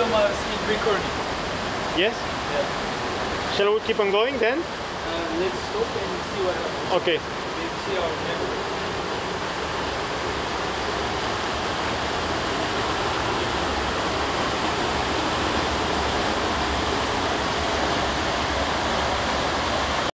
film us recording. Yes? Yeah. Shall we keep on going then? Uh, let's stop and see what happens. Okay. Let's see our memory.